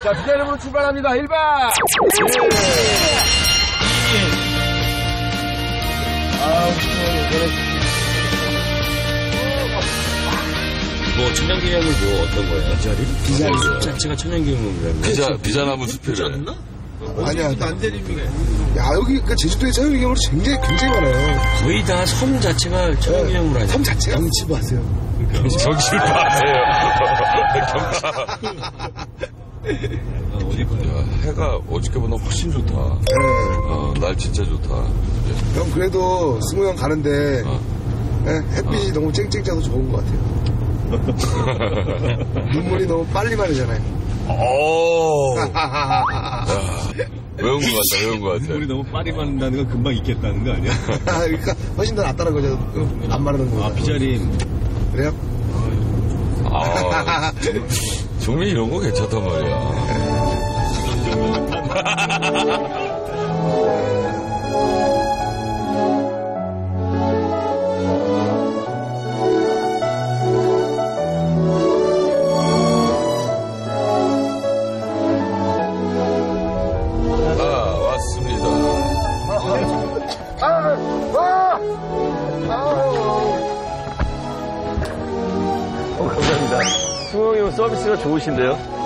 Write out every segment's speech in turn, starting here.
자, 기다리면 출발합니다. 1번! 뭐 천연기념물 뭐 어떤 거예요? 비자리? 비자리 숲 자체가 천연기념물이라는 거예요? 비자, 비자나무 숲이래. 아니야. 야, 여기 그 제주도에 자연기념으로 굉장히, 굉장히 많아요. 거의 다 섬 자체가 천연기념물 아니에요? 섬 자체가. 경치도 하세요. 정신 파세요. 야, 해가 어저께보다 훨씬 좋다. 어, 날 진짜 좋다. 형, 그래도 승우 형 가는데, 어. 예, 햇빛이 너무 쨍쨍 져서 좋은 것 같아요. 눈물이 너무 빨리 마르잖아요. 오. 외운 것 같다, 외운 것 같아. 물이 너무 빨리 마른다는 건 금방 익겠다는 거 아니야? 그러니까 훨씬 더 낫다는 거죠. 안 마르는 거. 아, 비자림. 그래요? 아, 종민 이런 거 괜찮단 말이야. 아, 왔습니다. 감사합니 형 서비스가 좋으신데요?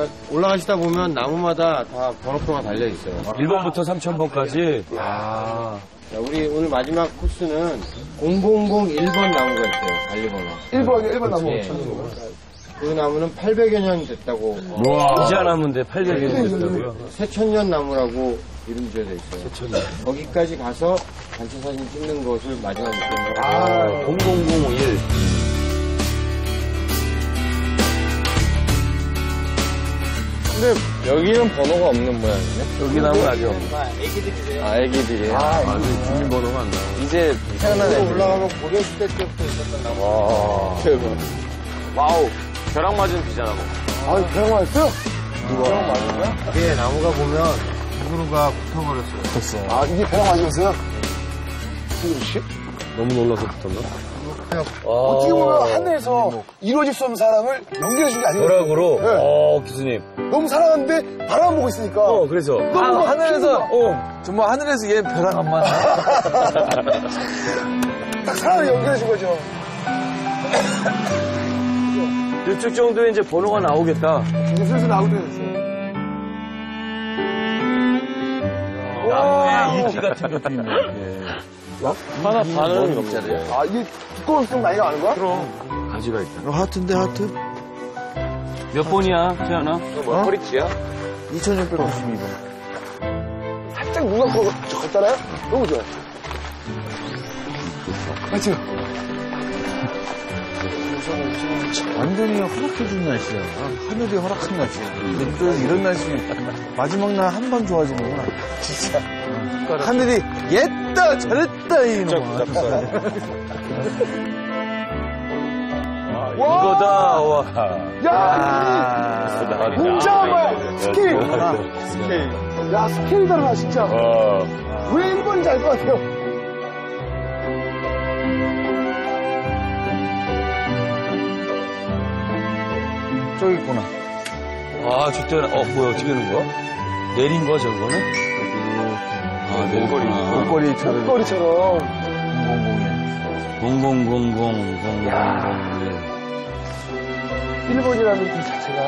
그러니까 올라가시다 보면 나무마다 다 번호표가 달려 있어요. 1번부터 3,000번까지. 자, 우리 오늘 마지막 코스는 0001번 나무가 있어요. 관리번호. 1번, 1번 나무. 예. 그 나무는 800여 년 됐다고. 어, 이자 나무인데 800년 됐다고요? 새천년 나무라고 이름 지어져 있어요. 거기까지 가서 단체 사진 찍는 것을 마지막 목표로 아, 00051. 근데 여기는 번호가 없는 모양이네. 여기 나무는 아직 없네. 아, 애기들이. 아, 주민번호가 안 나와. 이제 태어난 애들. 올라가면 고려시대 때부터 있었던 나무. 대박. Wow. 벼락 맞은 비자나무. 아, 벼락 맞았어요? 이게 나무가 보면 누구가 붙어버렸어요. 아, 이게 벼락 맞으셨어요? 너무 놀라서 붙었나? 어떻게 보면 하늘에서 이루어질 수 없는 사랑을 연결해준 게 아니에요. 벼락으로? 네. 어, 교수님. 너무 사랑하는데 바람 보고 있으니까. 어, 그래서. 너무 막 하늘에서, 기분이 어, 정말 하늘에서 얘 벼락 안 맞아. 딱 사랑을 연결해준 거죠. 이쪽 정도에 이제 번호가 나오겠다. 이제 슬슬 나오게 됐어요. 나무에 이끼 같은 것도 있네. 하나 반은 넘자리야. 아, 이게 두꺼울수록 나이가 많은 거야? 가지가 있다. 하트인데 하트? 몇 번이야, 태연아? 어? 허리치야? 2652번. 살짝 누가 걷, 걷잖아요? 너무 좋아요. 맞죠? 완전히 허락해준 날씨야. 하늘이 허락한 날씨야. 제주도에서 이런 날씨 마지막 날 한 번 좋아지는구나. 진짜. 하늘이 옛다 잘했다 이놈아. 이거다, 와. 야, 아, 이 문자 뭐야? 스케일. 스케일. 야, 스케일이 다르다, 진짜. 왜 1번인지 알 것 같아요. 저기 있구나. 아, 저때, 어, 뭐야, 어떻게 하는 거야? 내린 거야, 저거는? 아, 내리거리. 목걸이처럼 거리처럼. 000에. 00000001. 1번이라는 그 자체가.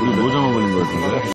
우리 뭐 잡아버린 거 같은데?